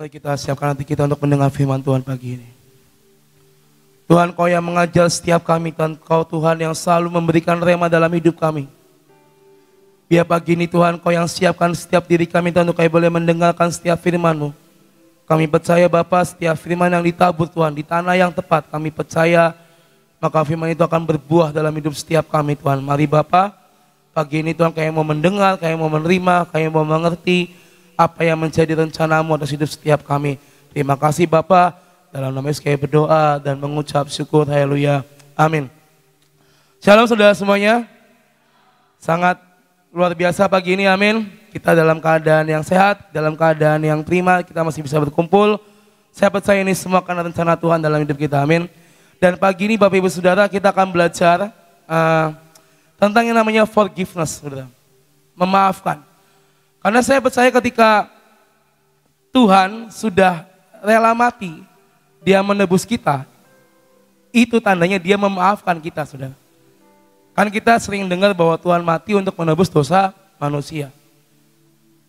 Mari kita siapkan hati kita untuk mendengar firman Tuhan pagi ini. Tuhan kau yang mengajar setiap kami dan kau Tuhan yang selalu memberikan rema dalam hidup kami. Biar pagi ini Tuhan kau yang siapkan setiap diri kami Tuhan untuk kami boleh mendengarkan setiap firman-Mu. Kami percaya Bapa setiap firman yang ditabur Tuhan di tanah yang tepat kami percaya maka firman itu akan berbuah dalam hidup setiap kami Tuhan. Mari Bapa pagi ini Tuhan kami mau mendengar, kami mau menerima, kami mau mengerti apa yang menjadi rencanamu atas hidup setiap kami. Terima kasih Bapa dalam nama Yesus berdoa dan mengucap syukur. Haleluya. Amin. Shalom saudara semuanya. Sangat luar biasa pagi ini. Amin. Kita dalam keadaan yang sehat, dalam keadaan yang prima, kita masih bisa berkumpul. Saya percaya ini semua karena rencana Tuhan dalam hidup kita. Amin. Dan pagi ini Bapak Ibu Saudara kita akan belajar uh, tentang yang namanya forgiveness. Saudara. Memaafkan. Karena saya percaya ketika Tuhan sudah rela mati, dia menebus kita, itu tandanya dia memaafkan kita, saudara. Kan kita sering dengar bahwa Tuhan mati untuk menebus dosa manusia.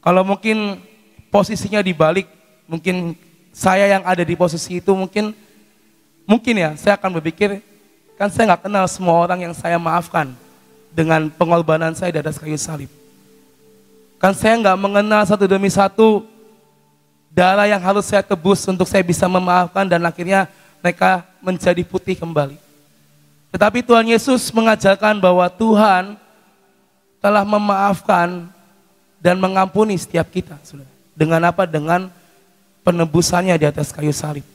Kalau mungkin posisinya dibalik, mungkin saya yang ada di posisi itu mungkin mungkin ya saya akan berpikir kan saya nggak kenal semua orang yang saya maafkan dengan pengorbanan saya di atas kayu salib. Kan saya nggak mengenal satu demi satu darah yang harus saya tebus untuk saya bisa memaafkan dan akhirnya mereka menjadi putih kembali. Tetapi Tuhan Yesus mengajarkan bahwa Tuhan telah memaafkan dan mengampuni setiap kita. Saudara. Dengan apa? Dengan penebusannya di atas kayu salib.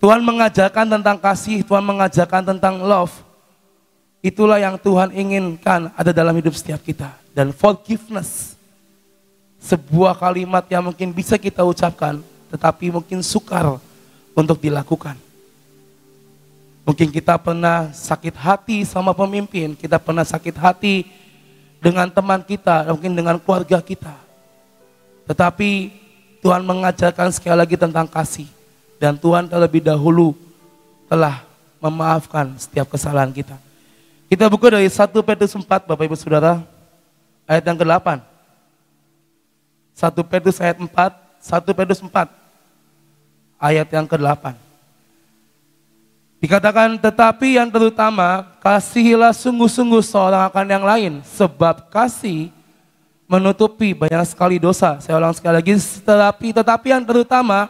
Tuhan mengajarkan tentang kasih, Tuhan mengajarkan tentang love. Itulah yang Tuhan inginkan ada dalam hidup setiap kita. Dan forgiveness, sebuah kalimat yang mungkin bisa kita ucapkan, tetapi mungkin sukar untuk dilakukan. Mungkin kita pernah sakit hati sama pemimpin, kita pernah sakit hati dengan teman kita, mungkin dengan keluarga kita. Tetapi Tuhan mengajarkan sekali lagi tentang kasih. Dan Tuhan terlebih dahulu telah memaafkan setiap kesalahan kita. Kita buka dari 1 Petrus 4 Bapak Ibu Saudara, ayat yang ke-8. 1 Petrus ayat 4, 1 Petrus 4, ayat yang ke-8. Dikatakan tetapi yang terutama kasihilah sungguh-sungguh seorang akan yang lain sebab kasih menutupi banyak sekali dosa. Saya ulang sekali lagi tetapi tetapi yang terutama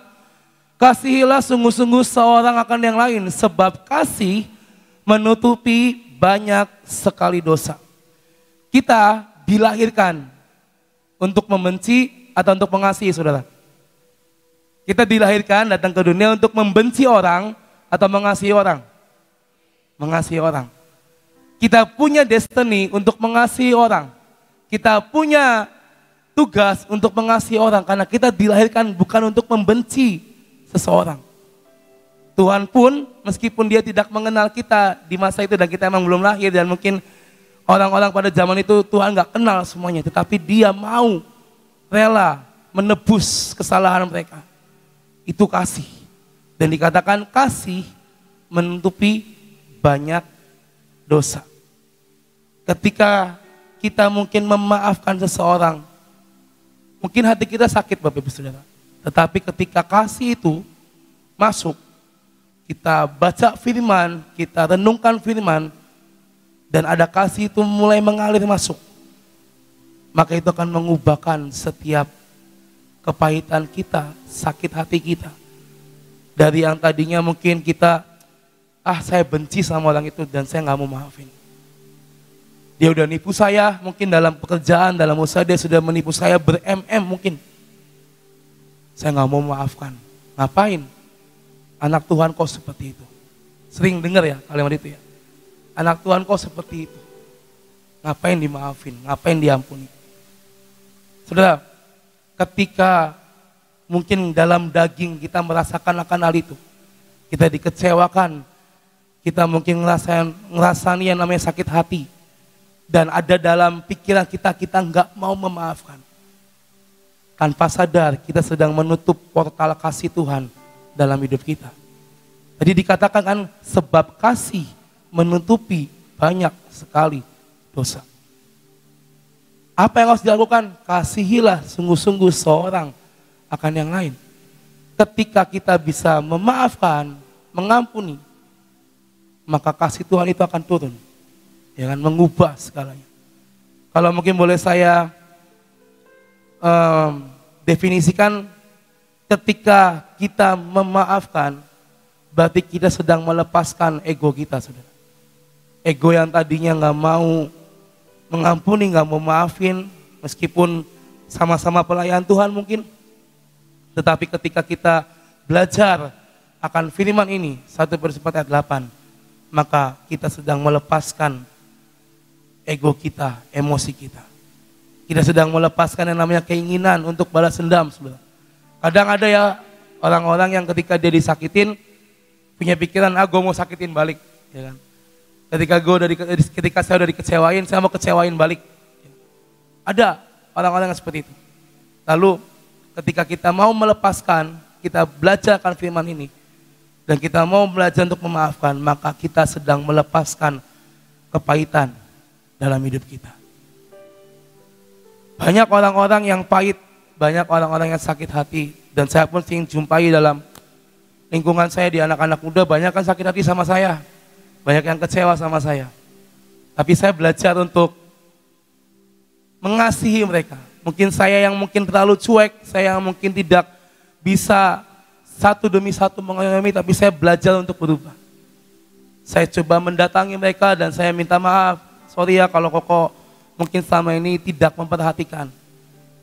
kasihilah sungguh-sungguh seorang akan yang lain sebab kasih menutupi banyak sekali dosa. Kita dilahirkan untuk membenci atau untuk mengasihi saudara. Kita dilahirkan datang ke dunia untuk membenci orang atau mengasihi orang? Mengasihi orang. Kita punya destiny untuk mengasihi orang. Kita punya tugas untuk mengasihi orang karena kita dilahirkan bukan untuk membenci seseorang. Tuhan pun meskipun dia tidak mengenal kita di masa itu dan kita emang belum lahir dan mungkin orang-orang pada zaman itu Tuhan nggak kenal semuanya, tetapi dia mau rela menebus kesalahan mereka. Itu kasih. Dan dikatakan kasih menutupi banyak dosa. Ketika kita mungkin memaafkan seseorang, mungkin hati kita sakit Bapak Ibu Saudara. Tetapi ketika kasih itu masuk, kita baca firman, kita renungkan firman, dan ada kasih itu mulai mengalir masuk. Maka itu akan mengubahkan setiap kepahitan kita, sakit hati kita dari yang tadinya mungkin kita, ah saya benci sama orang itu dan saya nggak mau maafin. Dia udah nipu saya, mungkin dalam pekerjaan, dalam usaha dia sudah menipu saya ber-MM mungkin. Saya nggak mau maafkan. Ngapain? Anak Tuhan kok seperti itu. Sering dengar ya kalimat itu ya. Anak Tuhan kok seperti itu. Ngapain dimaafin? Ngapain diampuni? Saudara, ketika mungkin dalam daging kita merasakan akan hal itu. Kita dikecewakan, kita mungkin ngerasain, ngerasani yang namanya sakit hati. Dan ada dalam pikiran kita, kita nggak mau memaafkan. Tanpa sadar kita sedang menutup portal kasih Tuhan dalam hidup kita. Jadi dikatakan kan sebab kasih menutupi banyak sekali dosa. Apa yang harus dilakukan? Kasihilah sungguh-sungguh seorang akan yang lain. Ketika kita bisa memaafkan, mengampuni, maka kasih Tuhan itu akan turun. Ya kan, mengubah segalanya. Kalau mungkin boleh saya um, definisikan ketika kita memaafkan, berarti kita sedang melepaskan ego kita, saudara. Ego yang tadinya nggak mau mengampuni, nggak mau maafin, meskipun sama-sama pelayan Tuhan mungkin. Tetapi ketika kita belajar akan firman ini, 1 Korintus ayat 8, maka kita sedang melepaskan ego kita, emosi kita. Kita sedang melepaskan yang namanya keinginan untuk balas dendam. Kadang ada ya orang-orang yang ketika dia disakitin, punya pikiran, ah gue mau sakitin balik. Ya kan? Ketika gue dari ketika saya udah dikecewain, saya mau kecewain balik. Ada orang-orang yang seperti itu. Lalu ketika kita mau melepaskan, kita belajar akan firman ini, dan kita mau belajar untuk memaafkan, maka kita sedang melepaskan kepahitan dalam hidup kita. Banyak orang-orang yang pahit, banyak orang-orang yang sakit hati, dan saya pun sering jumpai dalam lingkungan saya di anak-anak muda, banyak kan sakit hati sama saya, banyak yang kecewa sama saya. Tapi saya belajar untuk mengasihi mereka. Mungkin saya yang mungkin terlalu cuek, saya yang mungkin tidak bisa satu demi satu mengayomi, tapi saya belajar untuk berubah. Saya coba mendatangi mereka dan saya minta maaf. Sorry ya kalau koko mungkin selama ini tidak memperhatikan.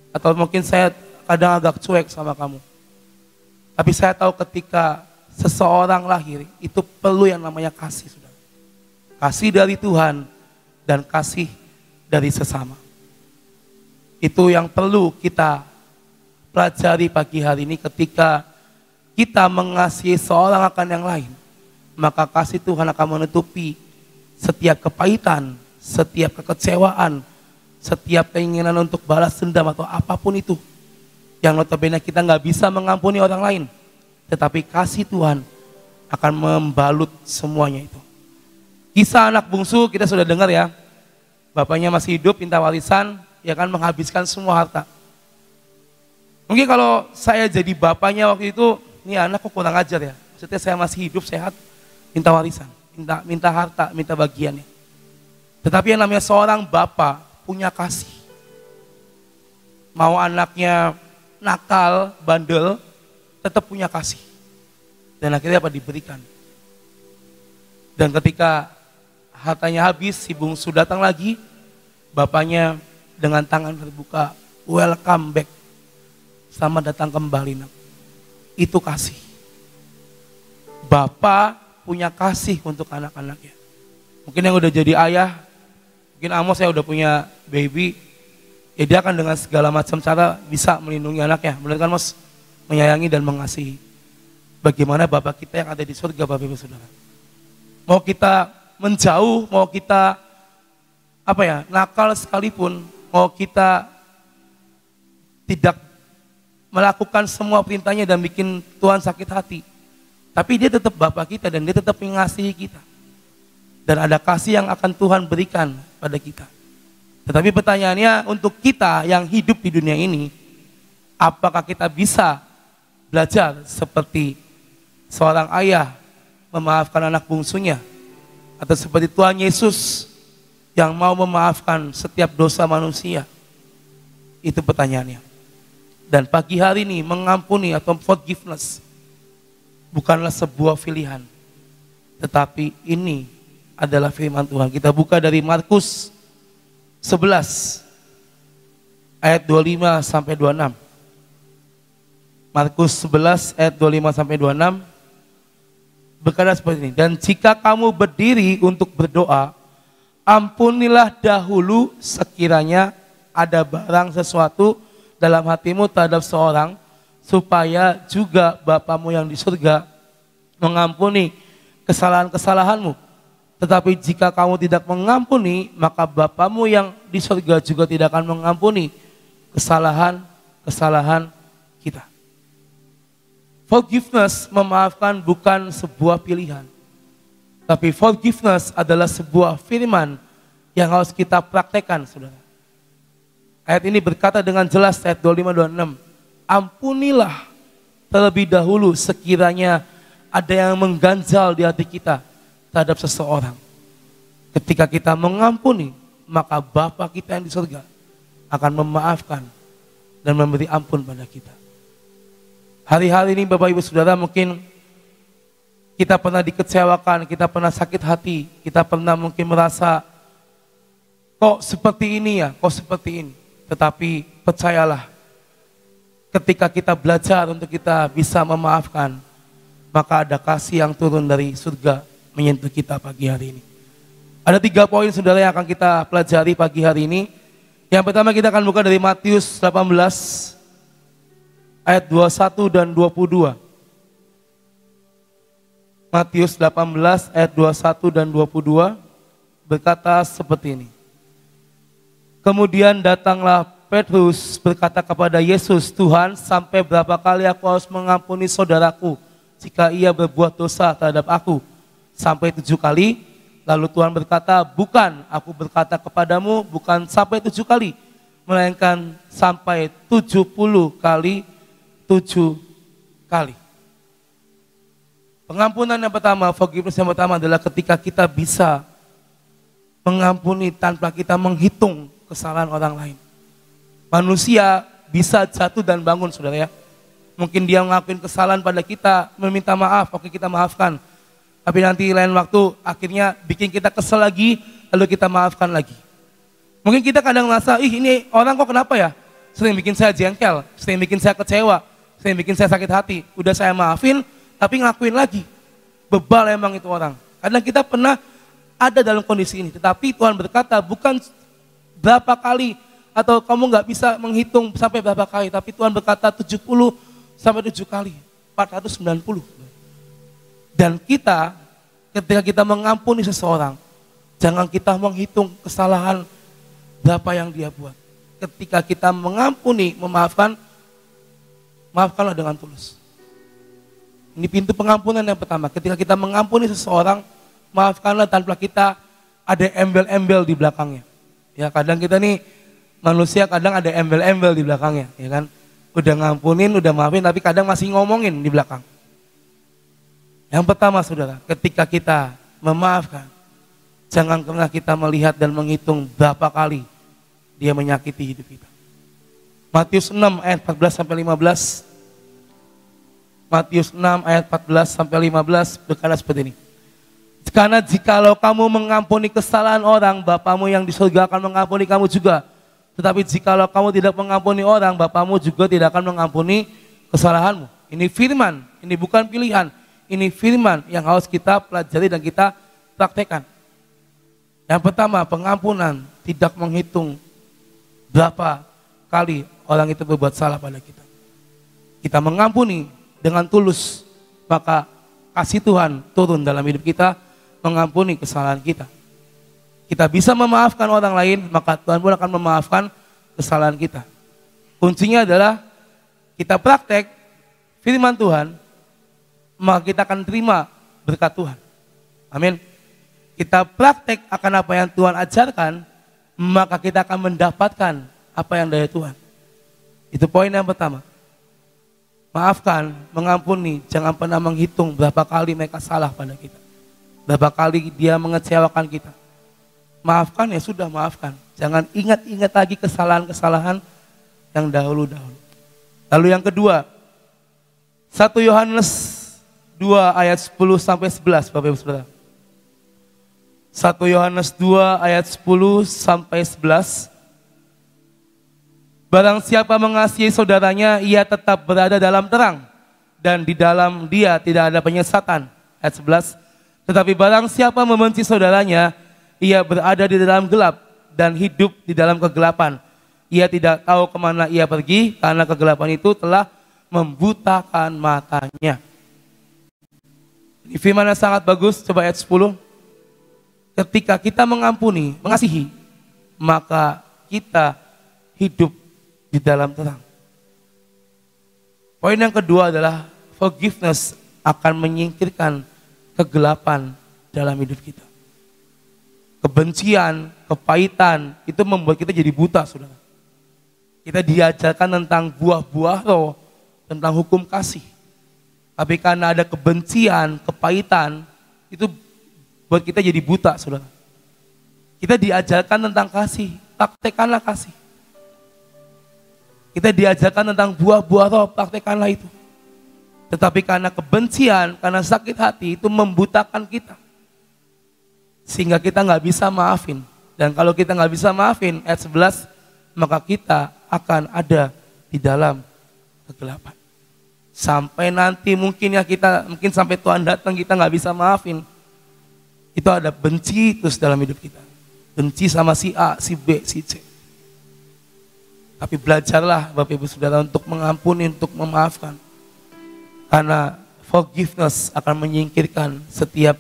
Atau mungkin saya kadang agak cuek sama kamu. Tapi saya tahu ketika seseorang lahir, itu perlu yang namanya kasih. Kasih dari Tuhan dan kasih dari sesama. Itu yang perlu kita pelajari pagi hari ini ketika kita mengasihi seorang akan yang lain, maka kasih Tuhan akan menutupi setiap kepahitan, setiap kekecewaan, setiap keinginan untuk balas dendam atau apa pun itu. Yang notabene kita nggak bisa mengampuni orang lain. Tetapi kasih Tuhan akan membalut semuanya itu. Kisah anak bungsu kita sudah dengar ya. Bapaknya masih hidup, minta warisan, ya kan menghabiskan semua harta. Mungkin kalau saya jadi bapaknya waktu itu, ini anak kok kurang ajar ya. Maksudnya saya masih hidup sehat, minta warisan, minta minta harta, minta bagiannya. Tetapi yang namanya seorang bapak punya kasih. Mau anaknya nakal, bandel, tetap punya kasih. Dan akhirnya apa diberikan. Dan ketika hartanya habis, si bungsu datang lagi, bapaknya dengan tangan terbuka, welcome back. Selamat datang kembali nak itu kasih. Bapak punya kasih untuk anak-anaknya. Mungkin yang udah jadi ayah, mungkin Amos saya udah punya baby, ya dia akan dengan segala macam cara bisa melindungi anaknya. Benar kan Mas? Menyayangi dan mengasihi. Bagaimana Bapak kita yang ada di surga Bapak Ibu Saudara. Mau kita menjauh, mau kita apa ya, nakal sekalipun, mau kita tidak melakukan semua perintahnya dan bikin Tuhan sakit hati. Tapi dia tetap Bapak kita dan dia tetap mengasihi kita. Dan ada kasih yang akan Tuhan berikan pada kita. Tetapi pertanyaannya untuk kita yang hidup di dunia ini, apakah kita bisa belajar seperti seorang ayah memaafkan anak bungsunya? Atau seperti Tuhan Yesus yang mau memaafkan setiap dosa manusia? Itu pertanyaannya. Dan pagi hari ini mengampuni atau forgiveness bukanlah sebuah pilihan. Tetapi ini adalah firman Tuhan. Kita buka dari Markus 11 ayat 25 sampai 26. Markus 11 ayat 25 sampai 26 berkata seperti ini. Dan jika kamu berdiri untuk berdoa, ampunilah dahulu sekiranya ada barang sesuatu dalam hatimu terhadap seorang supaya juga Bapamu yang di surga mengampuni kesalahan-kesalahanmu. Tetapi jika kamu tidak mengampuni, maka Bapamu yang di surga juga tidak akan mengampuni kesalahan-kesalahan kita. Forgiveness memaafkan bukan sebuah pilihan. Tapi forgiveness adalah sebuah firman yang harus kita praktekkan, saudara. Ayat ini berkata dengan jelas ayat 25 26. ampunilah terlebih dahulu sekiranya ada yang mengganjal di hati kita terhadap seseorang. Ketika kita mengampuni, maka Bapa kita yang di surga akan memaafkan dan memberi ampun pada kita. Hari-hari ini Bapak Ibu Saudara mungkin kita pernah dikecewakan, kita pernah sakit hati, kita pernah mungkin merasa kok seperti ini ya, kok seperti ini. Tetapi percayalah, ketika kita belajar untuk kita bisa memaafkan, maka ada kasih yang turun dari surga menyentuh kita pagi hari ini. Ada tiga poin saudara yang akan kita pelajari pagi hari ini. Yang pertama kita akan buka dari Matius 18 ayat 21 dan 22. Matius 18 ayat 21 dan 22 berkata seperti ini. Kemudian datanglah Petrus berkata kepada Yesus, Tuhan sampai berapa kali aku harus mengampuni saudaraku jika ia berbuat dosa terhadap aku? Sampai tujuh kali? Lalu Tuhan berkata, bukan, aku berkata kepadamu bukan sampai tujuh kali, melainkan sampai tujuh puluh kali tujuh kali. Pengampunan yang pertama, forgiveness yang pertama adalah ketika kita bisa mengampuni tanpa kita menghitung kesalahan orang lain. Manusia bisa jatuh dan bangun, saudara ya. Mungkin dia ngelakuin kesalahan pada kita, meminta maaf, oke kita maafkan. Tapi nanti lain waktu akhirnya bikin kita kesel lagi, lalu kita maafkan lagi. Mungkin kita kadang merasa, ih ini orang kok kenapa ya? Sering bikin saya jengkel, sering bikin saya kecewa, saya bikin saya sakit hati. Udah saya maafin, tapi ngakuin lagi. Bebal emang itu orang. Karena kita pernah ada dalam kondisi ini. Tetapi Tuhan berkata, bukan berapa kali atau kamu nggak bisa menghitung sampai berapa kali. Tapi Tuhan berkata 70 sampai 7 kali. 490. Dan kita, ketika kita mengampuni seseorang, jangan kita menghitung kesalahan berapa yang dia buat. Ketika kita mengampuni, memaafkan, maafkanlah dengan tulus. Ini pintu pengampunan yang pertama. Ketika kita mengampuni seseorang, maafkanlah tanpa kita ada embel-embel di belakangnya. Ya kadang kita nih manusia kadang ada embel-embel di belakangnya, ya kan? Udah ngampunin, udah maafin, tapi kadang masih ngomongin di belakang. Yang pertama saudara, ketika kita memaafkan, jangan pernah kita melihat dan menghitung berapa kali dia menyakiti hidup kita. Matius 6 ayat 14 sampai 15. Matius 6 ayat 14 sampai 15 berkata seperti ini. Karena jikalau kamu mengampuni kesalahan orang, Bapamu yang di surga akan mengampuni kamu juga. Tetapi jikalau kamu tidak mengampuni orang, Bapamu juga tidak akan mengampuni kesalahanmu. Ini firman, ini bukan pilihan. Ini firman yang harus kita pelajari dan kita praktekkan. Yang pertama, pengampunan tidak menghitung berapa kali orang itu berbuat salah pada kita. Kita mengampuni dengan tulus, maka kasih Tuhan turun dalam hidup kita, mengampuni kesalahan kita. Kita bisa memaafkan orang lain, maka Tuhan pun akan memaafkan kesalahan kita. Kuncinya adalah kita praktek firman Tuhan, maka kita akan terima berkat Tuhan. Amin. Kita praktek akan apa yang Tuhan ajarkan, maka kita akan mendapatkan apa yang dari Tuhan. Itu poin yang pertama. Maafkan, mengampuni, jangan pernah menghitung berapa kali mereka salah pada kita. Berapa kali dia mengecewakan kita. Maafkan ya sudah maafkan. Jangan ingat-ingat lagi kesalahan-kesalahan yang dahulu-dahulu. Lalu yang kedua, 1 Yohanes 2 ayat 10 sampai 11 Bapak Ibu Saudara. 1 Yohanes 2 ayat 10 sampai 11 Barang siapa mengasihi saudaranya, ia tetap berada dalam terang. Dan di dalam dia tidak ada penyesatan. Ayat 11. Tetapi barang siapa membenci saudaranya, ia berada di dalam gelap dan hidup di dalam kegelapan. Ia tidak tahu ke mana ia pergi karena kegelapan itu telah membutakan matanya. Ini firman yang sangat bagus, coba ayat 10. Ketika kita mengampuni, mengasihi, maka kita hidup di dalam terang. Poin yang kedua adalah forgiveness akan menyingkirkan kegelapan dalam hidup kita. Kebencian, kepahitan itu membuat kita jadi buta, saudara. Kita diajarkan tentang buah-buah roh, tentang hukum kasih. Tapi karena ada kebencian, kepahitan, itu buat kita jadi buta, saudara. Kita diajarkan tentang kasih, praktekanlah kasih. Kita diajarkan tentang buah-buah roh, praktekanlah itu. Tetapi karena kebencian, karena sakit hati itu membutakan kita. Sehingga kita nggak bisa maafin. Dan kalau kita nggak bisa maafin, ayat 11, maka kita akan ada di dalam kegelapan. Sampai nanti mungkin ya kita, mungkin sampai Tuhan datang kita nggak bisa maafin. Itu ada benci terus dalam hidup kita. Benci sama si A, si B, si C. Tapi belajarlah Bapak Ibu Saudara untuk mengampuni, untuk memaafkan karena forgiveness akan menyingkirkan setiap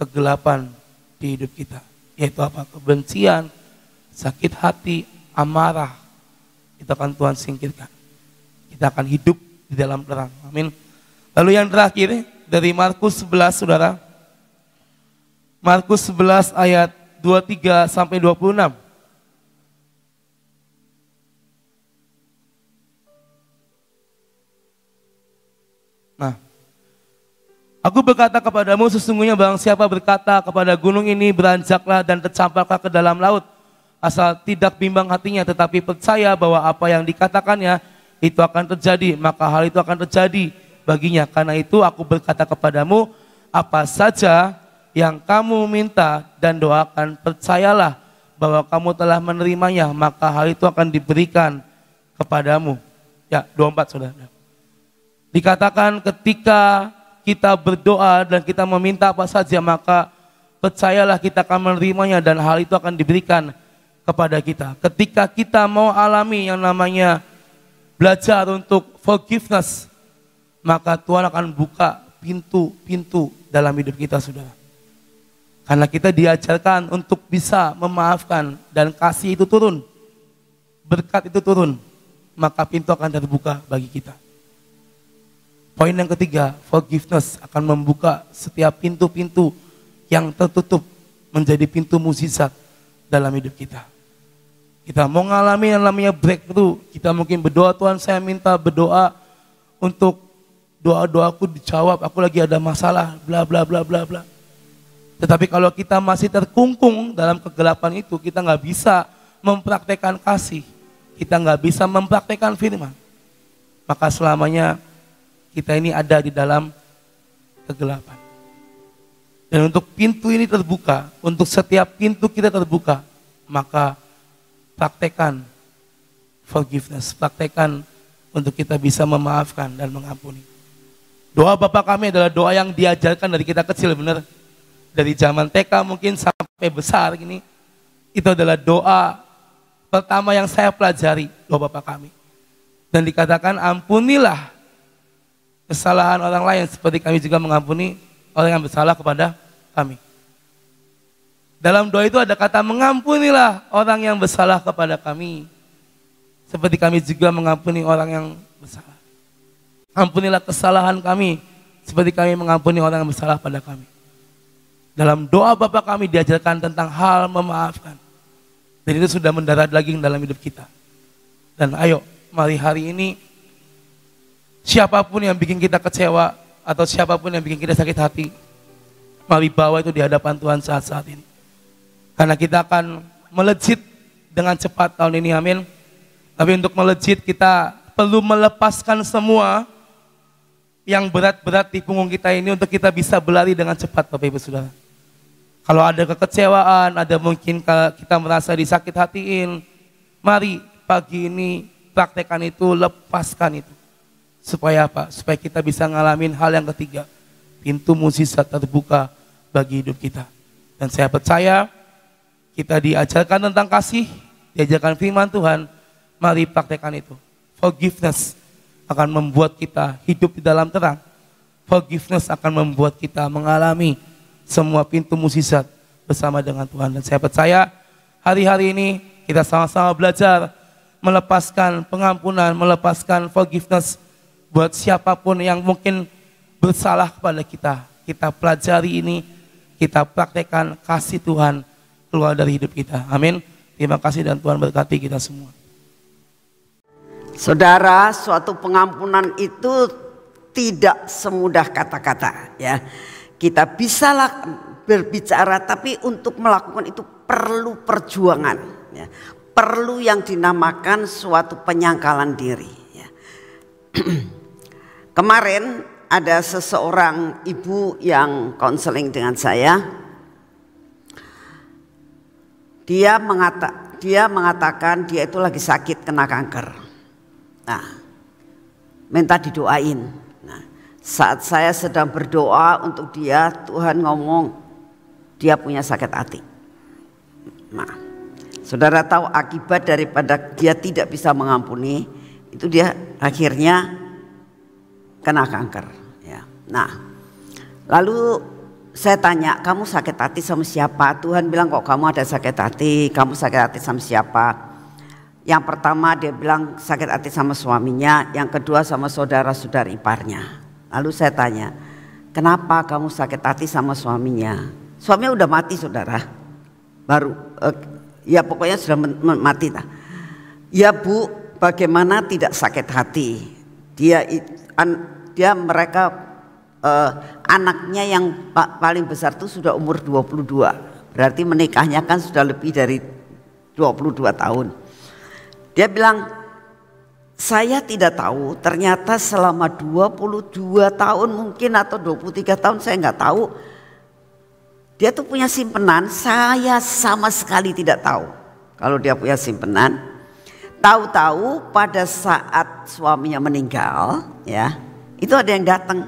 kegelapan di hidup kita. Yaitu apa? Kebencian, sakit hati, amarah. Itu akan Tuhan singkirkan. Kita akan hidup di dalam terang. Amin. Lalu yang terakhir dari Markus 11 saudara. Markus 11 ayat 23 sampai 26. Nah, aku berkata kepadamu sesungguhnya barang siapa berkata kepada gunung ini beranjaklah dan tercampaklah ke dalam laut. Asal tidak bimbang hatinya tetapi percaya bahwa apa yang dikatakannya itu akan terjadi. Maka hal itu akan terjadi baginya. Karena itu aku berkata kepadamu apa saja yang kamu minta dan doakan percayalah bahwa kamu telah menerimanya maka hal itu akan diberikan kepadamu. Ya, 24 saudara. Dikatakan ketika kita berdoa dan kita meminta apa saja maka percayalah kita akan menerimanya dan hal itu akan diberikan kepada kita. Ketika kita mau alami yang namanya belajar untuk forgiveness, maka Tuhan akan buka pintu-pintu dalam hidup kita, saudara. Karena kita diajarkan untuk bisa memaafkan dan kasih itu turun. Berkat itu turun, maka pintu akan terbuka bagi kita. Poin yang ketiga, forgiveness akan membuka setiap pintu-pintu yang tertutup menjadi pintu mukjizat dalam hidup kita. Kita mau ngalami yang namanya breakthrough, kita mungkin berdoa Tuhan saya minta berdoa untuk doa-doaku dijawab, aku lagi ada masalah, bla bla bla bla bla. Tetapi kalau kita masih terkungkung dalam kegelapan itu, kita nggak bisa mempraktekkan kasih, kita nggak bisa mempraktekkan firman. Maka selamanya kita ini ada di dalam kegelapan. Dan untuk pintu ini terbuka, untuk setiap pintu kita terbuka, maka praktekan forgiveness, praktekan untuk kita bisa memaafkan dan mengampuni. Doa Bapak kami adalah doa yang diajarkan dari kita kecil benar. Dari zaman TK mungkin sampai besar gini. Itu adalah doa pertama yang saya pelajari, doa Bapak kami. Dan dikatakan ampunilah kesalahan orang lain seperti kami juga mengampuni orang yang bersalah kepada kami. Dalam doa itu ada kata mengampunilah orang yang bersalah kepada kami. Seperti kami juga mengampuni orang yang bersalah. Ampunilah kesalahan kami seperti kami mengampuni orang yang bersalah pada kami. Dalam doa Bapak kami diajarkan tentang hal memaafkan. Dan itu sudah mendarat lagi dalam hidup kita. Dan ayo, mari hari ini Siapa pun yang bikin kita kecewa atau siapa pun yang bikin kita sakit hati, mari bawa itu di hadapan Tuhan saat-saat ini. Karena kita akan melejit dengan cepat tahun ini, amin. Tapi untuk melejit kita perlu melepaskan semua yang berat-berat di punggung kita ini untuk kita bisa berlari dengan cepat Bapak Ibu Saudara. Kalau ada kekecewaan, ada mungkin kita merasa disakit hatiin, mari pagi ini praktekan itu, lepaskan itu. Supaya apa? Supaya kita bisa ngalamin hal yang ketiga. Pintu mukjizat terbuka bagi hidup kita. Dan saya percaya kita diajarkan tentang kasih, diajarkan firman Tuhan, mari praktekkan itu. Forgiveness akan membuat kita hidup di dalam terang. Forgiveness akan membuat kita mengalami semua pintu mukjizat bersama dengan Tuhan. Dan saya percaya hari-hari ini kita sama-sama belajar melepaskan pengampunan, melepaskan forgiveness buat siapa pun yang mungkin bersalah kepada kita. Kita pelajari ini, kita praktekkan kasih Tuhan keluar dari hidup kita. Amin. Terima kasih dan Tuhan berkati kita semua. Saudara, suatu pengampunan itu tidak semudah kata-kata ya. Kita bisalah berbicara tapi untuk melakukan itu perlu perjuangan ya. Perlu yang dinamakan suatu penyangkalan diri ya. Kemarin ada seseorang ibu yang konseling dengan saya. Dia mengata, dia mengatakan dia itu lagi sakit kena kanker. Nah, minta didoain. Nah, saat saya sedang berdoa untuk dia, Tuhan ngomong dia punya sakit hati. Nah, saudara tahu akibat daripada dia tidak bisa mengampuni, itu dia akhirnya kena kanker. Ya. Nah, lalu saya tanya, kamu sakit hati sama siapa? Tuhan bilang kok kamu ada sakit hati, kamu sakit hati sama siapa? Yang pertama dia bilang sakit hati sama suaminya, yang kedua sama saudara-saudara iparnya. Lalu saya tanya, kenapa kamu sakit hati sama suaminya? Suaminya udah mati saudara, baru, eh, ya pokoknya sudah mati. Lah. Ya bu, bagaimana tidak sakit hati? Dia, dia mereka uh, anaknya yang paling besar itu sudah umur 22. Berarti menikahnya kan sudah lebih dari 22 tahun. Dia bilang, saya tidak tahu ternyata selama 22 tahun mungkin atau 23 tahun saya nggak tahu. Dia tuh punya simpenan, saya sama sekali tidak tahu. Kalau dia punya simpenan, tahu-tahu pada saat suaminya meninggal, ya, itu ada yang datang.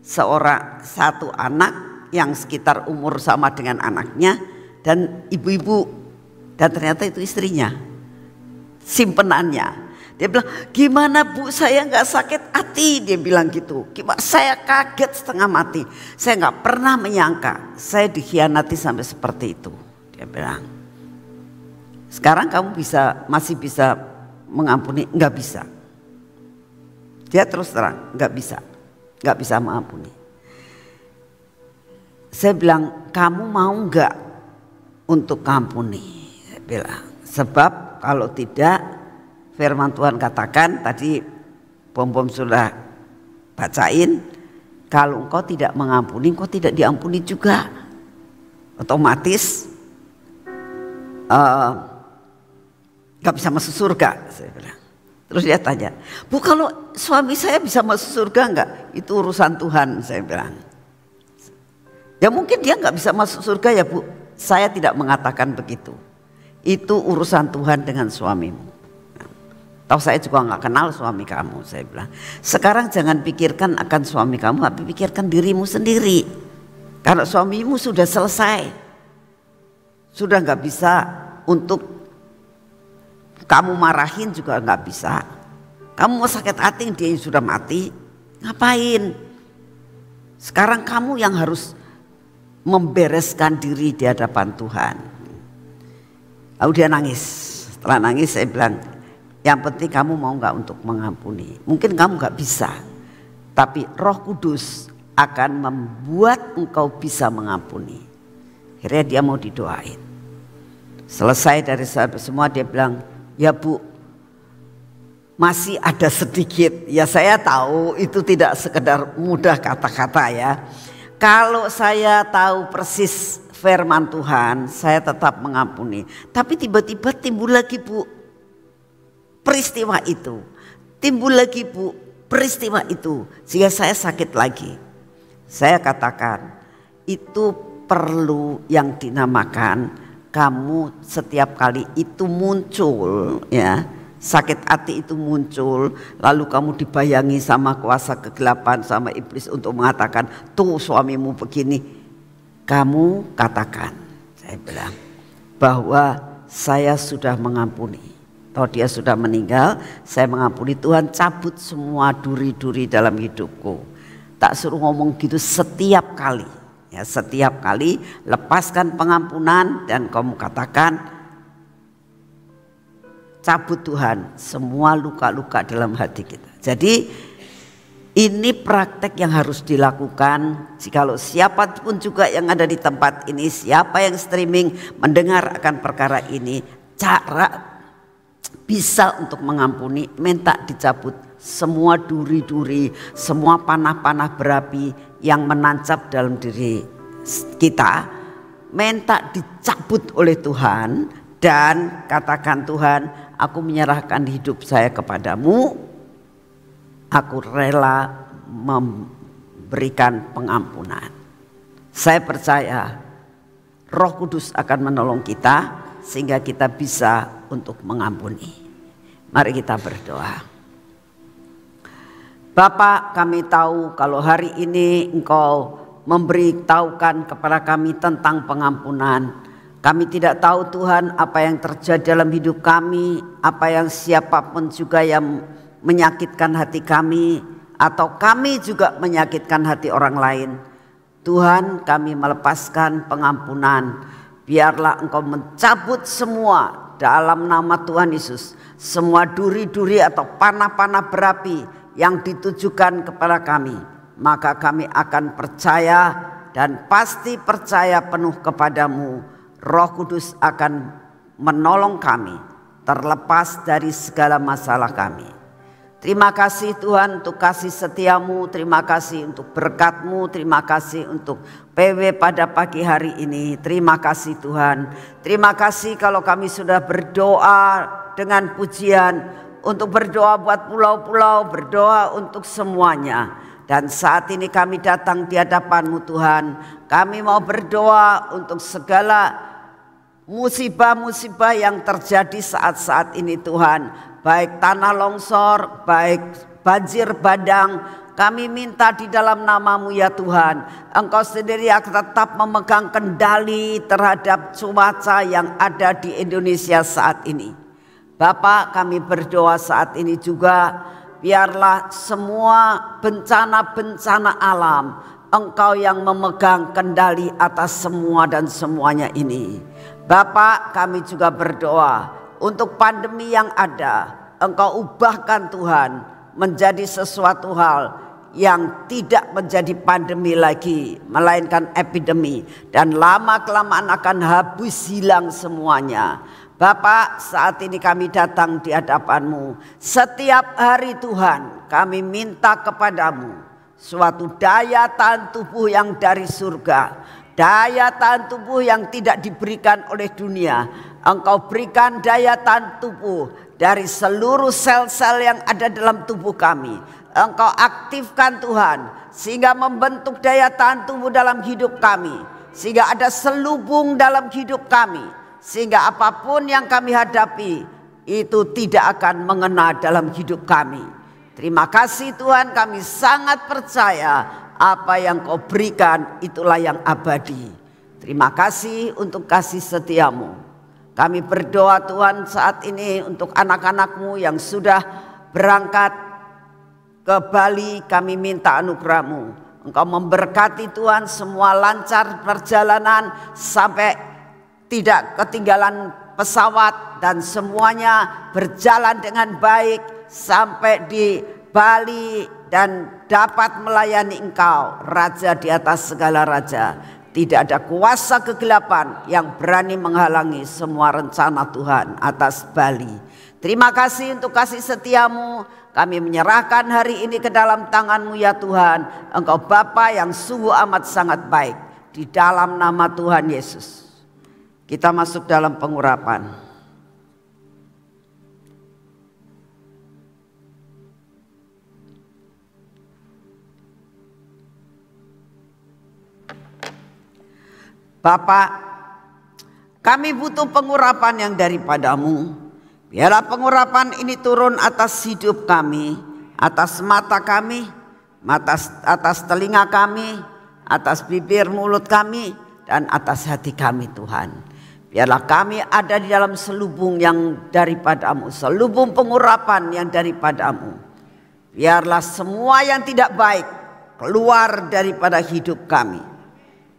Seorang satu anak yang sekitar umur sama dengan anaknya dan ibu-ibu. Dan ternyata itu istrinya simpenannya. Dia bilang gimana bu? Saya nggak sakit hati. Dia bilang gitu. Gimana? Saya kaget setengah mati. Saya nggak pernah menyangka saya dikhianati sampai seperti itu. Dia bilang. Sekarang kamu bisa masih bisa mengampuni? Nggak bisa dia terus terang nggak bisa nggak bisa mengampuni. Saya bilang, kamu mau nggak untuk kampuni? Saya bilang, sebab kalau tidak firman Tuhan katakan tadi bom-bom sudah bacain, kalau engkau tidak mengampuni, engkau tidak diampuni juga. Otomatis uh, gak bisa masuk surga, saya bilang. Terus dia tanya, Bu kalau suami saya bisa masuk surga enggak? Itu urusan Tuhan saya bilang. Ya mungkin dia enggak bisa masuk surga ya Bu. Saya tidak mengatakan begitu. Itu urusan Tuhan dengan suamimu. Tahu saya juga enggak kenal suami kamu saya bilang. Sekarang jangan pikirkan akan suami kamu, tapi pikirkan dirimu sendiri. Karena suamimu sudah selesai. Sudah enggak bisa untuk kamu marahin juga nggak bisa. Kamu mau sakit hati dia yang sudah mati, ngapain? Sekarang kamu yang harus membereskan diri di hadapan Tuhan. Lalu dia nangis. Setelah nangis saya bilang, yang penting kamu mau nggak untuk mengampuni. Mungkin kamu nggak bisa, tapi Roh Kudus akan membuat engkau bisa mengampuni. Akhirnya dia mau didoain. Selesai dari semua dia bilang, Ya Bu, masih ada sedikit. Ya saya tahu itu tidak sekedar mudah kata-kata ya. Kalau saya tahu persis firman Tuhan, saya tetap mengampuni. Tapi tiba-tiba timbul lagi Bu peristiwa itu. Timbul lagi Bu peristiwa itu sehingga saya sakit lagi. Saya katakan itu perlu yang dinamakan kamu setiap kali itu muncul ya sakit hati itu muncul lalu kamu dibayangi sama kuasa kegelapan sama iblis untuk mengatakan tuh suamimu begini kamu katakan saya bilang bahwa saya sudah mengampuni Tahu dia sudah meninggal, saya mengampuni Tuhan cabut semua duri-duri dalam hidupku. Tak suruh ngomong gitu setiap kali. Ya, setiap kali lepaskan pengampunan dan kamu katakan cabut Tuhan semua luka-luka dalam hati kita. Jadi ini praktek yang harus dilakukan. Jikalau siapa pun juga yang ada di tempat ini, siapa yang streaming mendengar akan perkara ini, cara bisa untuk mengampuni, minta dicabut semua duri-duri, semua panah-panah berapi yang menancap dalam diri kita, minta dicabut oleh Tuhan dan katakan Tuhan, aku menyerahkan hidup saya kepadamu, aku rela memberikan pengampunan. Saya percaya Roh Kudus akan menolong kita sehingga kita bisa untuk mengampuni. Mari kita berdoa. Bapak kami tahu kalau hari ini engkau memberitahukan kepada kami tentang pengampunan. Kami tidak tahu Tuhan apa yang terjadi dalam hidup kami, apa yang siapa pun juga yang menyakitkan hati kami atau kami juga menyakitkan hati orang lain. Tuhan kami melepaskan pengampunan. Biarlah engkau mencabut semua dalam nama Tuhan Yesus. Semua duri-duri atau panah-panah berapi yang ditujukan kepada kami, maka kami akan percaya dan pasti percaya penuh kepadamu. Roh Kudus akan menolong kami terlepas dari segala masalah kami. Terima kasih Tuhan untuk kasih setiamu, terima kasih untuk berkatmu, terima kasih untuk PW pada pagi hari ini. Terima kasih Tuhan. Terima kasih kalau kami sudah berdoa dengan pujian untuk berdoa buat pulau-pulau, berdoa untuk semuanya. Dan saat ini kami datang di hadapanmu Tuhan. Kami mau berdoa untuk segala musibah-musibah yang terjadi saat-saat ini Tuhan. Baik tanah longsor, baik banjir badang. Kami minta di dalam namamu ya Tuhan. Engkau sendiri akan tetap memegang kendali terhadap cuaca yang ada di Indonesia saat ini. Bapak kami berdoa saat ini juga biarlah semua bencana-bencana alam Engkau yang memegang kendali atas semua dan semuanya ini. Bapak kami juga berdoa untuk pandemi yang ada Engkau ubahkan Tuhan menjadi sesuatu hal yang tidak menjadi pandemi lagi melainkan epidemi dan lama kelamaan akan habis hilang semuanya. Bapak saat ini kami datang di hadapanmu. Setiap hari Tuhan kami minta kepadamu suatu daya tahan tubuh yang dari surga. Daya tahan tubuh yang tidak diberikan oleh dunia. Engkau berikan daya tahan tubuh dari seluruh sel-sel yang ada dalam tubuh kami. Engkau aktifkan Tuhan sehingga membentuk daya tahan tubuh dalam hidup kami. Sehingga ada selubung dalam hidup kami sehingga apa pun yang kami hadapi itu tidak akan mengena dalam hidup kami. Terima kasih Tuhan kami sangat percaya apa yang kau berikan itulah yang abadi. Terima kasih untuk kasih setiamu. Kami berdoa Tuhan saat ini untuk anak-anakmu yang sudah berangkat ke Bali kami minta anugerahmu. Engkau memberkati Tuhan semua lancar perjalanan sampai tidak ketinggalan pesawat dan semuanya berjalan dengan baik sampai di Bali dan dapat melayani engkau raja di atas segala raja. Tidak ada kuasa kegelapan yang berani menghalangi semua rencana Tuhan atas Bali. Terima kasih untuk kasih setiamu. Kami menyerahkan hari ini ke dalam tanganmu ya Tuhan. Engkau Bapa yang sungguh amat sangat baik. Di dalam nama Tuhan Yesus kita masuk dalam pengurapan. Bapak, kami butuh pengurapan yang daripadamu. Biarlah pengurapan ini turun atas hidup kami, atas mata kami, atas, atas telinga kami, atas bibir mulut kami, dan atas hati kami Tuhan. Biarlah kami ada di dalam selubung yang daripadamu. Selubung pengurapan yang daripadamu. Biarlah semua yang tidak baik keluar daripada hidup kami.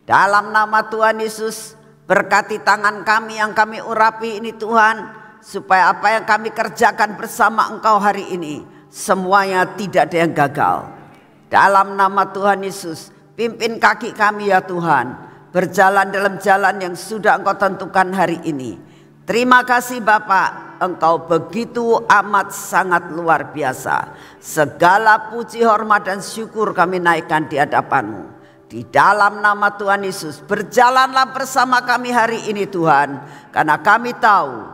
Dalam nama Tuhan Yesus berkati tangan kami yang kami urapi ini Tuhan. Supaya apa yang kami kerjakan bersama engkau hari ini. Semuanya tidak ada yang gagal. Dalam nama Tuhan Yesus pimpin kaki kami ya Tuhan berjalan dalam jalan yang sudah engkau tentukan hari ini. Terima kasih Bapak, Engkau begitu amat sangat luar biasa. Segala puji, hormat dan syukur kami naikkan di hadapanmu. Di dalam nama Tuhan Yesus, berjalanlah bersama kami hari ini Tuhan. Karena kami tahu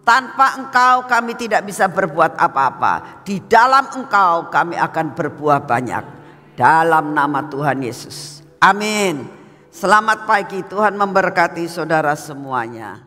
tanpa engkau kami tidak bisa berbuat apa-apa. Di dalam engkau kami akan berbuah banyak. Dalam nama Tuhan Yesus. Amin. Selamat pagi Tuhan memberkati saudara semuanya.